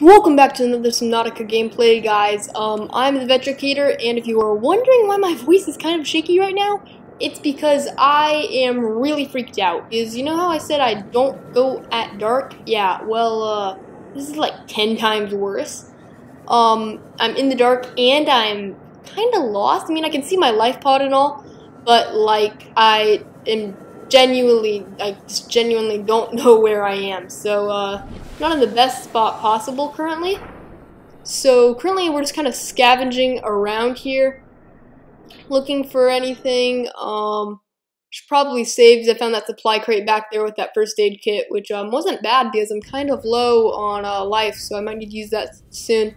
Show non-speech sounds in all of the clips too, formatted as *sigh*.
Welcome back to another Subnautica gameplay, guys. Um, I'm the Vetrocator, and if you are wondering why my *laughs* voice is kind of shaky right now, it's because I am really freaked out. Is you know how I said I don't go at dark? Yeah, well, uh, this is like 10 times worse. Um, I'm in the dark, and I'm kind of lost. I mean, I can see my life pod and all, but, like, I am genuinely, I just genuinely don't *laughs* know where I am. So, uh, not in the best spot possible currently. So currently we're just kind of scavenging around here, looking for anything. Um, should probably save I found that supply crate back there with that first aid kit, which um, wasn't bad because I'm kind of low on uh, life, so I might need to use that soon.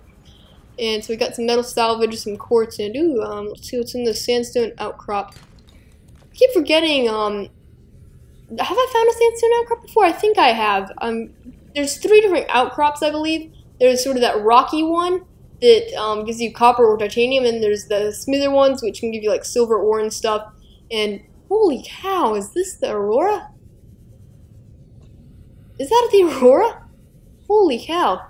And so we got some metal salvage, some quartz, and ooh, um, let's see what's in the sandstone outcrop. I keep forgetting, um, have I found a sandstone outcrop before? I think I have. Um, there's three different outcrops, I believe. There's sort of that rocky one that um, gives you copper or titanium, and there's the smoother ones which can give you like silver ore and stuff. And holy cow, is this the Aurora? Is that the *laughs* Aurora? Holy cow.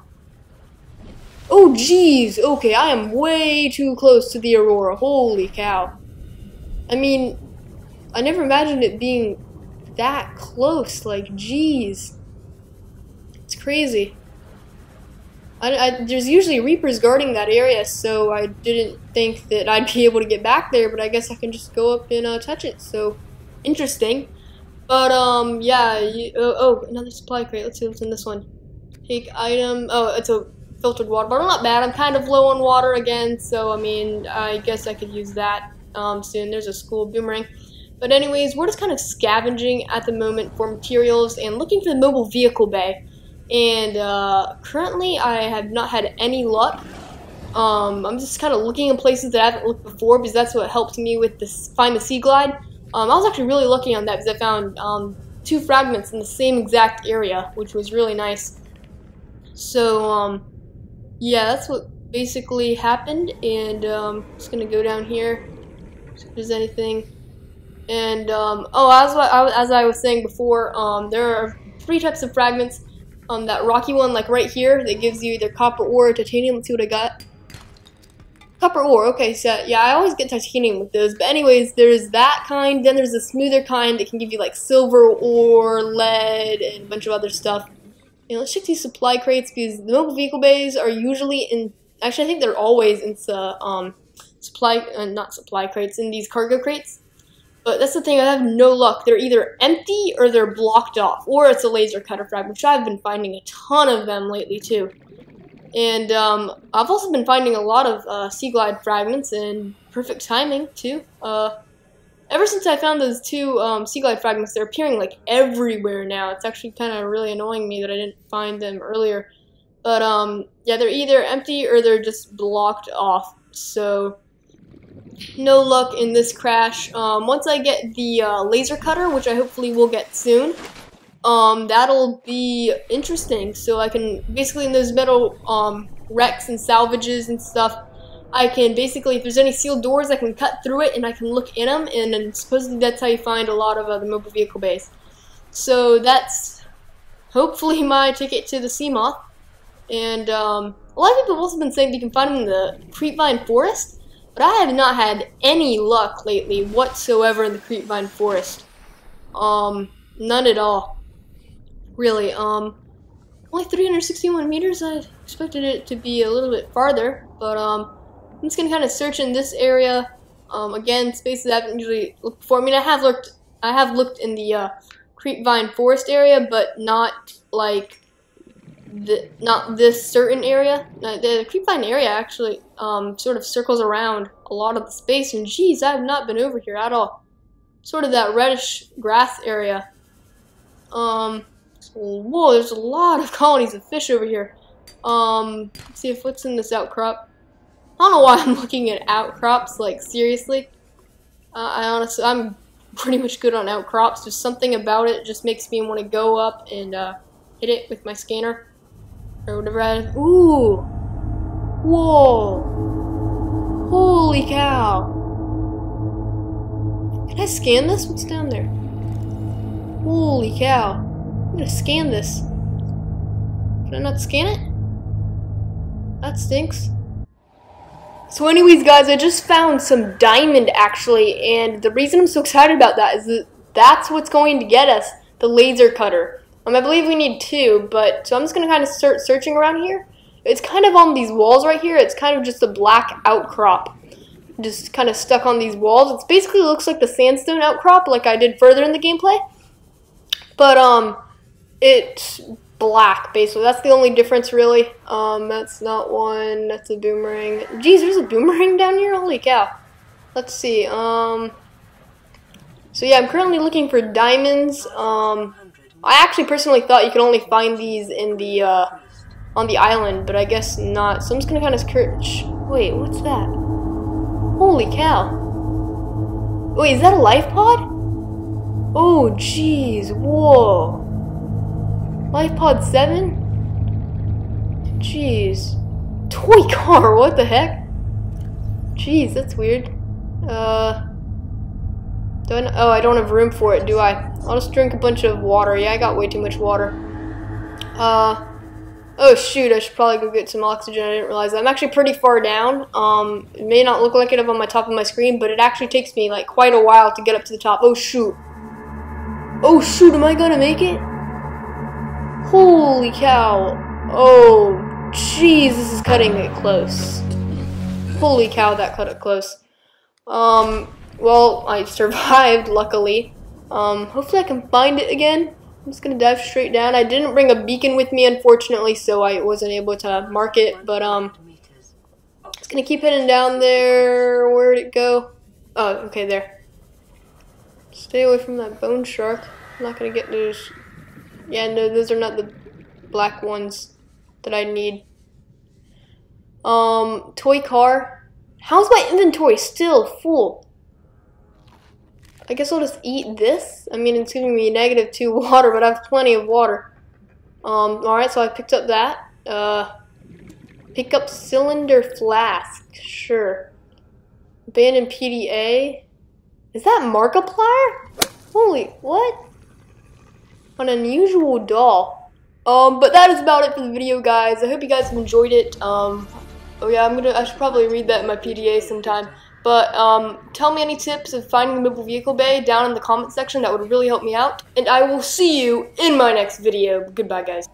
Oh jeez, okay, I am way too close to the Aurora. Holy cow. I mean, I never imagined it being that close, like jeez. Crazy. I, I, there's usually reapers guarding that area, so I didn't think that I'd be able to get back there, but I guess I can just go up and uh, touch it, so interesting. But, um, yeah, you, oh, oh, another supply crate. Let's see what's in this one. Take item. Oh, it's a filtered water bottle. Not bad. I'm kind of low on water again, so, I mean, I guess I could use that um, soon. There's a school boomerang. But anyways, we're just kind of scavenging at the moment for materials and looking for the mobile vehicle bay and uh, currently I have not had any luck. Um, I'm just kind of looking in places that I haven't looked before because that's what helped me with this find the sea glide. Um, I was actually really lucky on that because I found um, two fragments in the same exact area, which was really nice. So um, yeah, that's what basically happened, and um, just gonna go down here. See if there's anything. And um, oh, as, as I was saying before, there are three types of fragments um, that rocky one, like right here, that gives you either copper ore or titanium. Let's see what I got. Copper ore, okay, so yeah, I always get titanium with those. But anyways, there's that kind, then there's a smoother kind that can give you like silver ore, lead, and a bunch of other stuff. And let's check these supply crates because the mobile vehicle bays are usually in, actually I think they're always in the um, supply, uh, not supply crates, in these cargo crates. But that's the thing, I have no luck. They're either empty or they're blocked off, or it's a laser cutter frag, which I've been finding a ton of them lately too. And um, I've also been finding a lot of uh, Sea Glide fragments and perfect timing too. Uh, ever since I found those two um, Sea Glide fragments, they're appearing like everywhere now. It's actually kind of really annoying me that I didn't find them earlier. But um, yeah, they're either empty or they're just blocked off. So no luck in this crash. Um, once I get the uh, laser cutter, which I hopefully will get soon, um, that'll be interesting. So I can, basically in those metal um, wrecks and salvages and stuff, I can basically, if there's any sealed doors, I can cut through it and I can look in them, and then supposedly that's how you find a lot of uh, the mobile vehicle bays. So that's hopefully *laughs* my ticket to the Seamoth. And um, a lot of people have also been saying you can find them in the Creepvine Forest. But I have not had any luck lately whatsoever in the Creepvine Forest. Um, none at all. Really, um, only 361 meters. I expected it to be a little bit farther, but, um, I'm just gonna kind of search in this area. Um, again, spaces I haven't usually looked before. I mean, I have looked, I have looked in the, uh, Creepvine Forest area, but not, like, the, not this certain area. The creepvine area actually um, sort of circles around a lot of the space, and geez, I have not been over here at all. Sort of that reddish grass area. Um, whoa, there's a lot of *laughs* colonies of fish over here. Um, see if what's in this outcrop. I don't know why I'm *laughs* looking at outcrops, like, seriously. Uh, I honestly, I'm *laughs* pretty much good on outcrops. There's something about it just makes me want to go up and uh, hit it with my scanner. Or whatever I... Ooh! Whoa! Holy cow! Can I scan this? What's down there? Holy cow. I'm gonna scan this. Can I not scan it? that stinks. So anyways, guys, I just found some diamond, actually, and the reason I'm so excited about that is that that's what's going to get us the laser cutter. Um, I believe we need two, but so I'm just to kind of start searching around here. It's kind of on these walls right here. It's kind of just a black outcrop. Just kind of stuck on these walls. It basically looks like the sandstone outcrop like I did further in the gameplay. But, um, it's black, basically. That's the only difference, really. Um, that's not one. That's a boomerang. Jeez, there's a boomerang down here? Holy cow. Let's see. Um, so yeah, I'm currently looking for diamonds. Um, I actually personally thought you could only find these in the, uh, on the island, but I guess not. So I'm just gonna kind of search. Wait, what's that? Holy cow. Wait, is that a life pod? Oh, jeez. Whoa. Life pod 7? Jeez. Toy car, what the heck? Jeez, that's weird. Uh... Do I, oh, I don't have room for it, do I? I'll just drink a bunch of water. Yeah, I got way too much water. Uh... Oh shoot, I should probably go get some oxygen. I didn't realize that. I'm actually pretty far down. Um, it may not look like it up on my top of my screen, but it actually takes me like quite a while to get up to the top. Oh shoot. Oh shoot, am I gonna make it? Holy cow. Oh, jeez, this is cutting it close. Holy cow, that cut it close. Um, well, I survived, *laughs* luckily. Um, hopefully I can find it again. I'm just gonna dive straight down. I didn't bring a beacon with me, unfortunately, so I wasn't able to mark it, but, um, just gonna keep heading down there. Where'd it go? Oh, okay, there. Stay away from that bone shark. I'm not gonna get those. Yeah, no, those are not the black ones that I need. Um, toy car. How's my inventory still full? I guess I'll just eat this. I mean, it's giving me negative two *laughs* water, but I have plenty of water. Um, alright, so I picked up that. Uh, pick up cylinder flask. Sure. Abandoned PDA. Is that Markiplier? Holy, what? An unusual doll. Um, but that is about it for the video, guys. I hope you guys enjoyed it. Um, oh yeah, I'm gonna, I should probably read that in my PDA sometime. But um, tell me any tips of finding the mobile vehicle bay down in the comment section. That would really help me out. And I will see you in my next video. Goodbye, guys.